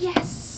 Yes.